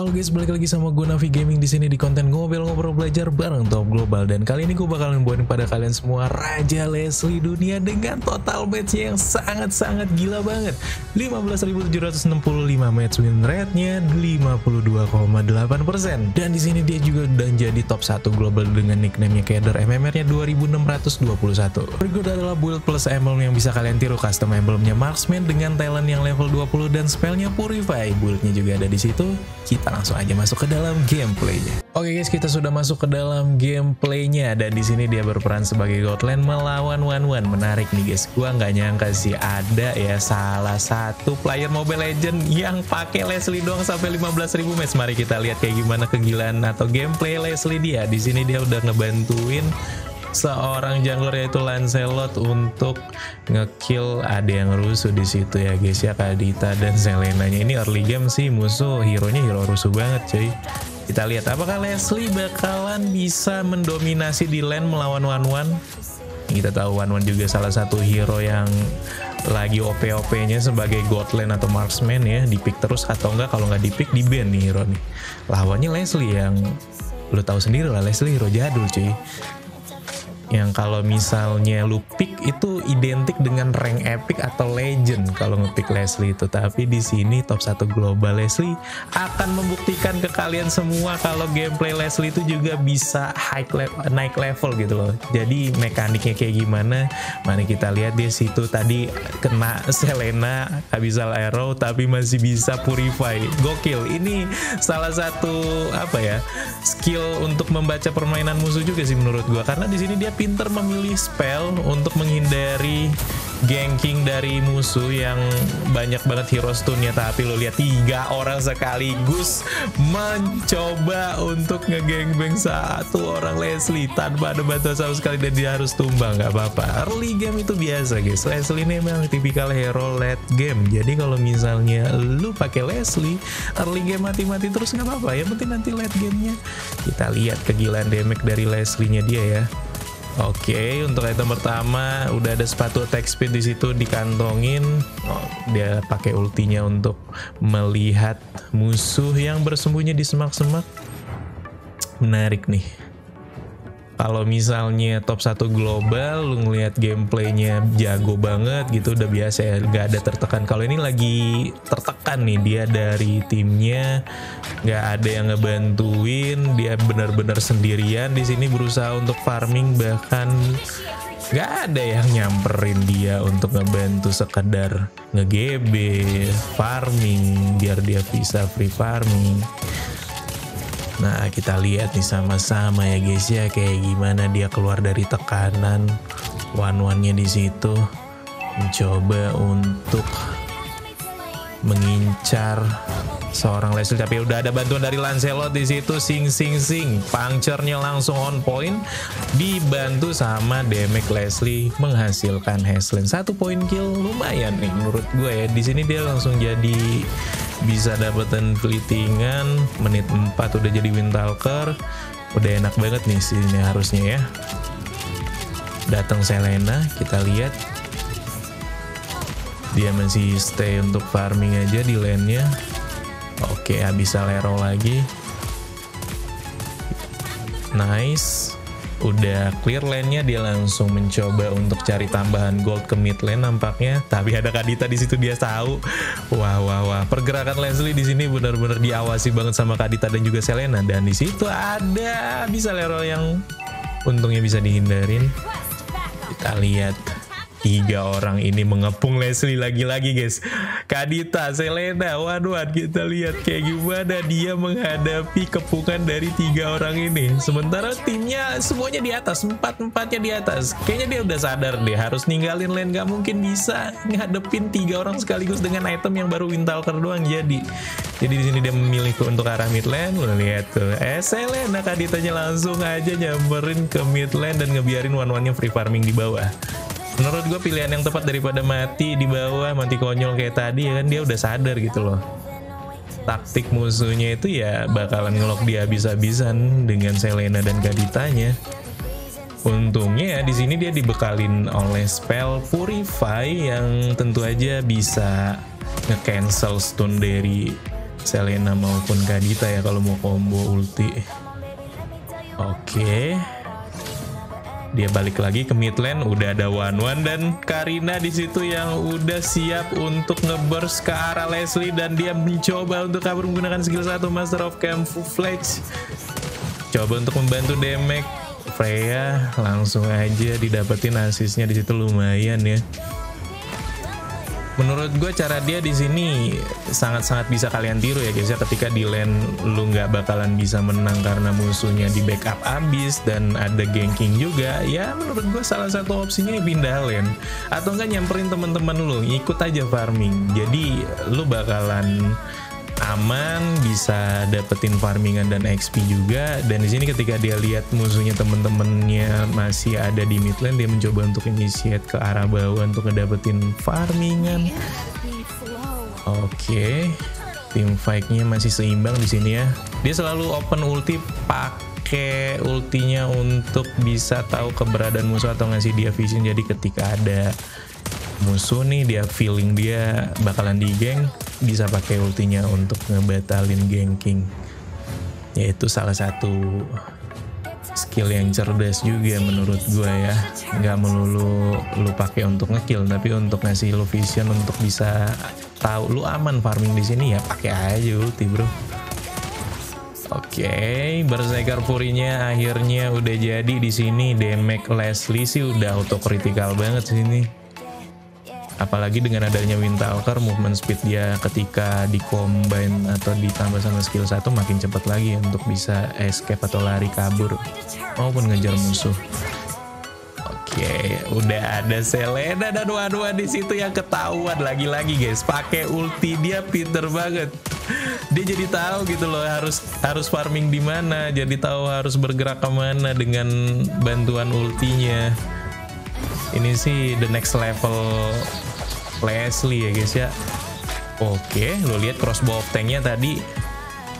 Halo guys, balik lagi sama gue Navi Gaming di sini di konten ngobrol-ngobrol belajar bareng Top Global dan kali ini gue bakalan buatin pada kalian semua Raja Leslie dunia dengan total match yang sangat-sangat gila banget. 15.765 match win rate-nya 52,8% dan di sini dia juga udah jadi top 1 global dengan nickname-nya Keder MMR-nya 2621. Berikut adalah build plus emblem yang bisa kalian tiru custom emblemnya Marksman dengan talent yang level 20 dan spellnya Purify. Build-nya juga ada di situ. Kita langsung aja masuk ke dalam gameplaynya. Oke guys, kita sudah masuk ke dalam gameplaynya dan di sini dia berperan sebagai Godland melawan One One. Menarik nih guys, gua nggak nyangka sih ada ya salah satu player Mobile Legend yang pakai Leslie doang sampai 15.000 match. Mari kita lihat kayak gimana kegilaan atau gameplay Leslie dia. Di sini dia udah ngebantuin seorang jungler yaitu Lancelot untuk ngekill ada yang rusuh di situ ya guys ya Kadita dan Selena nya ini early game sih musuh hero nya hero rusuh banget cuy. Kita lihat apakah Leslie bakalan bisa mendominasi di lane melawan One One kita tahu One One juga salah satu hero yang lagi OP-OP nya sebagai Godland atau Marksman ya. Di pick terus atau enggak kalau nggak di pick di ban nih hero nih. Lawannya Leslie yang lu tahu sendiri lah Leslie hero jadul cuy yang kalau misalnya lu pick itu identik dengan rank epic atau legend kalau ngepick Leslie itu. Tapi di sini top 1 global Leslie akan membuktikan ke kalian semua kalau gameplay Leslie itu juga bisa high level, naik level gitu loh. Jadi mekaniknya kayak gimana? Mari kita lihat di situ tadi kena Selena Abyssal Arrow tapi masih bisa purify. Gokil ini salah satu apa ya skill untuk membaca permainan musuh juga sih menurut gua. Karena di sini dia pinter memilih spell untuk menghindari ganking dari musuh yang banyak banget hero stunnya. Tapi lo lihat tiga orang sekaligus mencoba untuk ngegangbang satu orang Leslie tanpa ada bantuan sama sekali dan dia harus tumbang. Nggak apa-apa. Early game itu biasa guys. Leslie ini memang tipikal hero late game. Jadi kalau misalnya lu pakai Leslie early game mati-mati terus nggak apa-apa. Ya penting nanti late gamenya kita lihat kegilaan damage dari Leslie nya dia ya Oke, untuk item pertama udah ada sepatu attack speed di situ dikantongin. Oh, dia pakai ultinya untuk melihat musuh yang bersembunyi di semak-semak. Menarik nih. Kalau misalnya top 1 global, lu ngeliat gameplaynya jago banget gitu, udah biasa ya, gak ada tertekan. Kalau ini lagi tertekan nih, dia dari timnya nggak ada yang ngebantuin, dia benar-benar sendirian di sini berusaha untuk farming bahkan nggak ada yang nyamperin dia untuk ngebantu sekedar nge-GB, farming biar dia bisa free farming. Nah kita lihat nih sama-sama ya guys ya. Kayak gimana dia keluar dari tekanan one-one-nya di situ. Mencoba untuk mengincar seorang Leslie tapi udah ada bantuan dari Lancelot di situ. Sing sing sing. Puncture-nya langsung on point. Dibantu sama damage Leslie menghasilkan Haslin satu poin kill lumayan nih menurut gue ya. Di sini dia langsung jadi bisa dapetin fleetingan menit 4 udah jadi Windtalker udah enak banget nih sini harusnya ya. Datang Selena kita lihat. Dia masih stay untuk farming aja di lane-nya. Oke bisa lero lagi. Nice udah clear lane-nya dia langsung mencoba untuk cari tambahan gold ke mid lane nampaknya. Tapi ada Kadita di situ dia tahu. Wah wah wah. Pergerakan Leslie di sini benar-benar diawasi banget sama Kadita dan juga Selena. Dan di situ ada bisa Lero yang untungnya bisa dihindarin. Kita lihat tiga orang ini mengepung Leslie lagi-lagi guys. Kadita, Selena, waduh kita lihat kayak gimana dia menghadapi kepungan dari tiga orang ini. Sementara timnya semuanya di atas empat-empatnya di atas. Kayaknya dia udah sadar deh harus ninggalin lane gak mungkin bisa ngadepin tiga orang sekaligus dengan item yang baru Windtalker doang jadi. Jadi di sini dia memilih untuk arah mid lane. Lihat tuh. Eh Selena Kaditanya langsung aja nyamperin ke mid lane dan ngebiarin one-one-nya free farming di bawah menurut gue pilihan yang tepat daripada mati di bawah mati konyol kayak tadi ya kan dia udah sadar gitu loh taktik musuhnya itu ya bakalan ngelok dia habis-habisan dengan Selena dan Kaditanya untungnya ya di sini dia dibekalin oleh spell Purify yang tentu aja bisa nge-cancel stun dari Selena maupun Kadita ya kalau mau combo ulti. Oke. Dia balik lagi ke mid lane, udah ada One One dan Karina di situ yang udah siap untuk ngeburst ke arah Leslie dan dia mencoba untuk kabur menggunakan skill satu Master of Camouflage. Coba untuk membantu Demek. Freya langsung aja didapetin asisnya di situ lumayan ya menurut gue cara dia di sini sangat-sangat bisa kalian tiru ya guys ya ketika di lane lu nggak bakalan bisa menang karena musuhnya di backup abis dan ada ganking juga. Ya menurut gue salah satu opsinya pindah lane. Atau enggak nyamperin teman-teman lu ikut aja farming. Jadi lu bakalan aman, bisa dapetin farmingan dan XP juga. Dan di sini ketika dia lihat musuhnya temen-temennya masih ada di mid lane, dia mencoba untuk initiate ke arah bawah untuk ngedapetin farmingan. Oke, okay. tim fight-nya masih seimbang di sini ya. Dia selalu open ulti pakai ultinya untuk bisa tahu keberadaan musuh atau ngasih dia vision. Jadi ketika ada musuh nih dia feeling dia bakalan di geng bisa pakai ultinya untuk ngebatalin ganking yaitu salah satu skill yang cerdas juga menurut gue ya. Nggak melulu lu pakai untuk ngekill tapi untuk ngasih lu vision untuk bisa tahu lu aman farming di sini ya pakai aja ulti bro. Oke, okay, Fury-nya akhirnya udah jadi di sini. Damage Leslie sih udah auto critical banget sini apalagi dengan adanya Windtalker movement speed dia ketika di combine atau ditambah sama skill satu makin cepat lagi untuk bisa escape atau lari kabur maupun ngejar musuh Oke, okay, udah ada Selena dan Wadwa di situ yang ketahuan lagi-lagi guys. Pakai ulti dia pinter banget. Dia jadi tahu gitu loh harus harus farming di mana, jadi tahu harus bergerak ke mana dengan bantuan ultinya. Ini sih the next level Leslie ya guys ya. Oke, lo lihat crossbow of tanknya tadi.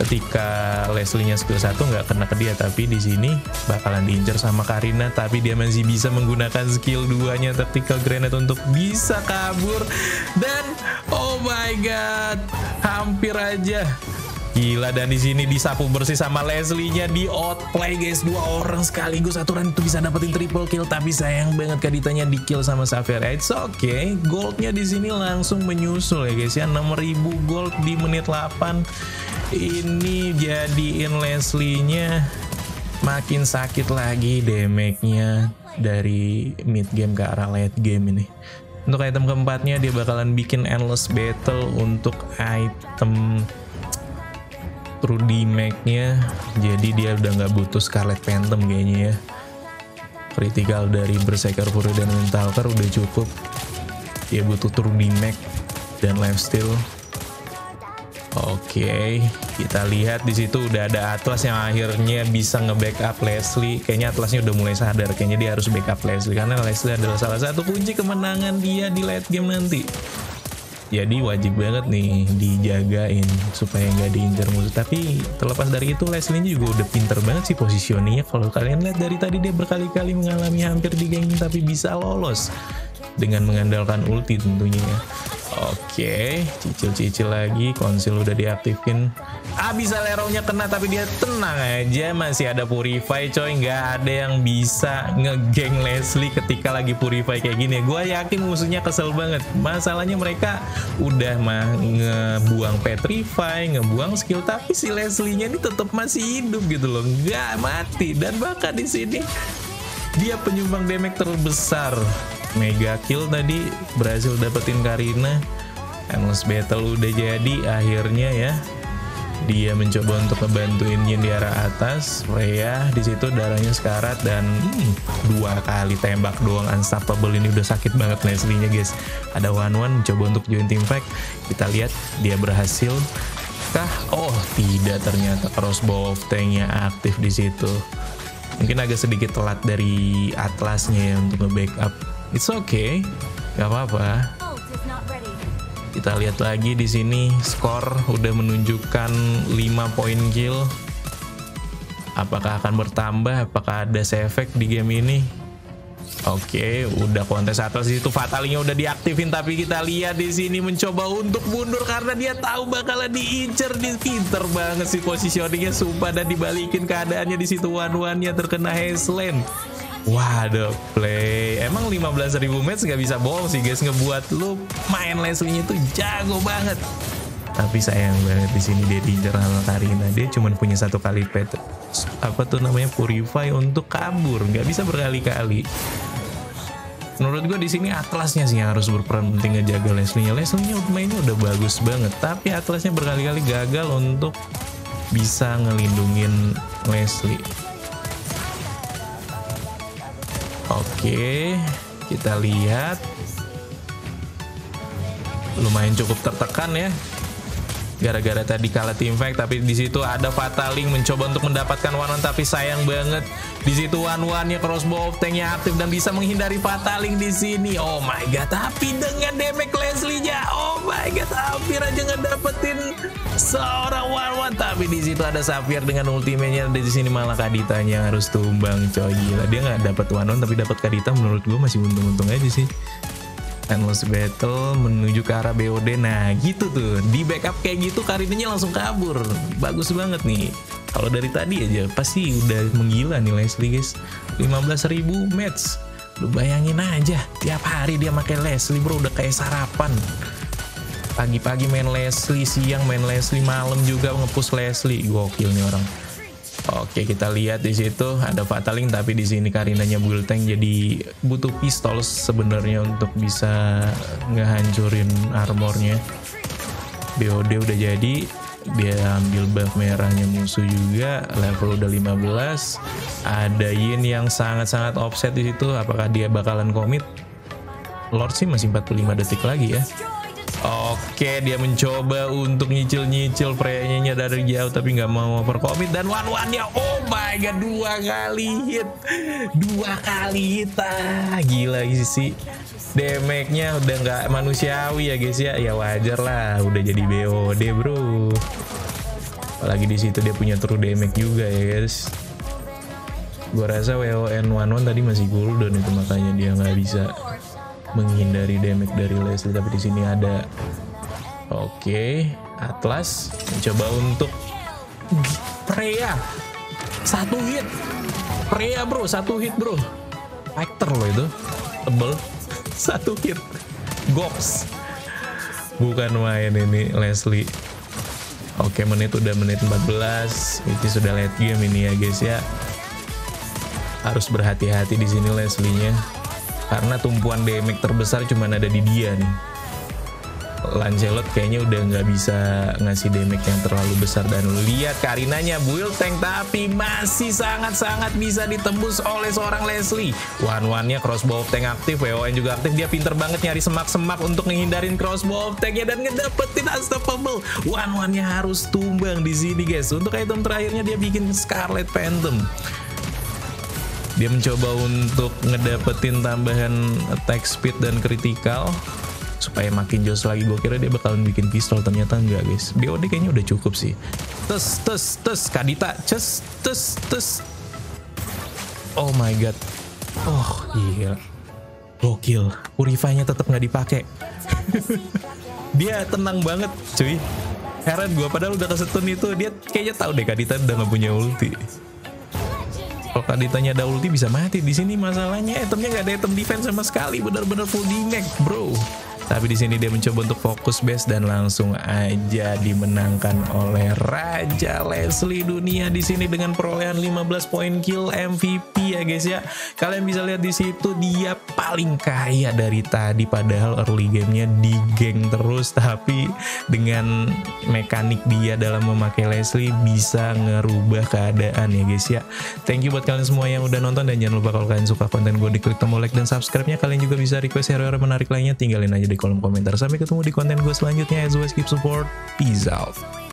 Ketika Leslie-nya skill satu nggak kena ke dia tapi di sini bakalan diincar sama Karina. Tapi dia masih bisa menggunakan skill duanya tactical grenade untuk bisa kabur. Dan oh my god hampir aja Gila dan di sini disapu bersih sama Leslie-nya di outplay guys. Dua orang sekaligus aturan itu bisa dapetin triple kill tapi sayang banget kaditanya di kill sama Xavier. It's okay. Goldnya di sini langsung menyusul ya guys ya. 6000 gold di menit 8. Ini jadiin Leslie-nya makin sakit lagi damage-nya dari mid game ke arah late game ini. Untuk item keempatnya dia bakalan bikin endless battle untuk item Rudy Mac-nya jadi dia udah nggak butuh Scarlet Phantom kayaknya ya. Critical dari Berserker Fury dan Mentalker udah cukup. Dia butuh Rudy Mac dan lifesteal Oke, okay, kita lihat di situ udah ada Atlas yang akhirnya bisa nge-backup Leslie. Kayaknya Atlasnya udah mulai sadar, kayaknya dia harus backup Leslie. Karena Leslie adalah salah satu kunci kemenangan dia di late game nanti jadi wajib banget nih dijagain supaya nggak diincar musuh tapi terlepas dari itu Leslie juga udah pinter banget sih posisinya kalau kalian lihat dari tadi dia berkali-kali mengalami hampir di geng tapi bisa lolos dengan mengandalkan ulti tentunya ya Oke, cicil-cicil lagi, konsil udah diaktifin. Ah bisa leronya kena tapi dia tenang aja, masih ada purify coy, nggak ada yang bisa ngegeng Leslie ketika lagi purify kayak gini. Gue yakin musuhnya kesel banget. Masalahnya mereka udah mah ngebuang petrify, ngebuang skill, tapi si Leslie-nya ini tetap masih hidup gitu loh, nggak mati dan bahkan di sini dia penyumbang damage terbesar mega kill tadi berhasil dapetin Karina. Endless battle udah jadi akhirnya ya. Dia mencoba untuk ngebantuin Yin di arah atas. Freya di situ darahnya sekarat dan hmm, dua kali tembak doang. Unstoppable ini udah sakit banget Leslie-nya guys. Ada one one mencoba untuk join team fight kita lihat dia berhasil kah? Oh tidak. Ternyata crossbow of tanknya aktif di situ. Mungkin agak sedikit telat dari atlasnya ya untuk nge-backup It's okay, gak apa-apa. Kita lihat lagi di sini skor udah menunjukkan 5 poin kill. Apakah akan bertambah? Apakah ada efek di game ini? Oke, udah kontes atas itu fatalnya udah diaktifin tapi kita lihat di sini mencoba untuk mundur karena dia tahu bakalan diincer di pinter banget sih positioningnya sumpah dan dibalikin keadaannya di situ one one nya terkena Hazeland. Waduh, play. Emang 15.000 match gak bisa bohong sih guys ngebuat lu main Leslie-nya tuh jago banget. Tapi sayang banget di sini dia diincar sama Karina. Dia cuma punya satu kali pet apa tuh namanya purify untuk kabur, nggak bisa berkali-kali menurut gue di sini Atlasnya sih yang harus berperan penting ngejaga Leslie-nya. Leslie-nya mainnya udah bagus banget, tapi Atlasnya berkali-kali gagal untuk bisa ngelindungin Leslie. Oke, kita lihat. Lumayan cukup tertekan ya gara-gara tadi kalah team fight tapi di situ ada Fataling mencoba untuk mendapatkan one one tapi sayang banget. Di situ one one nya crossbow of tanknya aktif dan bisa menghindari Fataling di sini. Oh my god tapi dengan damage Leslie nya oh my god hampir aja nggak dapetin seorang one one. Tapi di situ ada Safir dengan ultimate-nya di sini malah Kaditanya harus tumbang coy. Gila dia nggak dapat one one tapi dapat Kadita menurut gue masih untung-untung aja sih endless battle menuju ke arah BOD nah gitu tuh. Di backup kayak gitu Karinanya langsung kabur. Bagus banget nih. Kalau dari tadi aja pasti udah menggila nih Leslie guys. 15.000 match. Lu bayangin aja tiap hari dia pakai Leslie bro. Udah kayak sarapan. Pagi-pagi main Leslie siang main Leslie malam juga ngepus Leslie. Gokil nih orang Oke kita lihat di situ ada Fataling tapi di sini Karinanya Bulteng jadi butuh pistol sebenarnya untuk bisa ngehancurin armornya. BOD udah jadi dia ambil buff merahnya musuh juga level udah 15 ada Yin yang sangat-sangat offset di situ apakah dia bakalan komit? Lord sih masih 45 detik lagi ya Oke, dia mencoba untuk nyicil-nyicil preyanya dari jauh tapi nggak mau overcommit dan one one nya oh my god dua kali hit, dua kali hit, ah, gila sih. Damage-nya udah nggak manusiawi ya guys ya, ya wajar lah, udah jadi BOD bro. Apalagi di situ dia punya true damage juga ya guys. Gua rasa WON 11 tadi masih cooldown itu makanya dia nggak bisa menghindari damage dari Leslie tapi di sini ada. Oke okay, Atlas mencoba untuk Freya satu hit. Freya bro satu hit bro. Fighter loh itu. Tebel. Satu hit. Gox bukan main ini Leslie. Oke menit udah menit 14 ini sudah late game ini ya guys ya. Harus berhati-hati di sini Leslie-nya karena tumpuan damage terbesar cuma ada di dia nih Lancelot kayaknya udah nggak bisa ngasih damage yang terlalu besar dan lihat Karinanya build tank tapi masih sangat-sangat bisa ditembus oleh seorang Leslie. One one nya crossbow tank aktif, WON juga aktif. Dia pinter banget nyari semak-semak untuk menghindarin crossbow tanknya dan ngedapetin unstoppable. One one nya harus tumbang di sini guys. Untuk item terakhirnya dia bikin Scarlet Phantom dia mencoba untuk ngedapetin tambahan attack speed dan critical supaya makin jos lagi. Gue kira dia bakalan bikin pistol ternyata enggak guys. BOD kayaknya udah cukup sih. Tes tes tes Kadita. Tes tes tes. Oh my god. Oh iya gokil. Purify-nya tetap nggak dipakai dia tenang banget cuy. Heran gue padahal udah kesetun itu dia kayaknya tahu deh Kadita udah nggak punya ulti kalau Kaditanya ada ulti bisa mati. Di sini masalahnya itemnya nggak ada item defense sama sekali. Benar-benar full damage bro tapi di sini dia mencoba untuk fokus base dan langsung aja dimenangkan oleh Raja Leslie dunia di sini dengan perolehan 15 poin kill MVP ya guys ya. Kalian bisa lihat di situ dia paling kaya dari tadi padahal early gamenya di geng terus tapi dengan mekanik dia dalam memakai Leslie bisa ngerubah keadaan ya guys ya. Thank you buat kalian semua yang udah nonton dan jangan lupa kalau kalian suka konten gue diklik tombol like dan subscribe-nya kalian juga bisa request hero-hero menarik lainnya tinggalin aja di kolom komentar. Sampai ketemu di konten gue selanjutnya. As always, keep support. Peace out.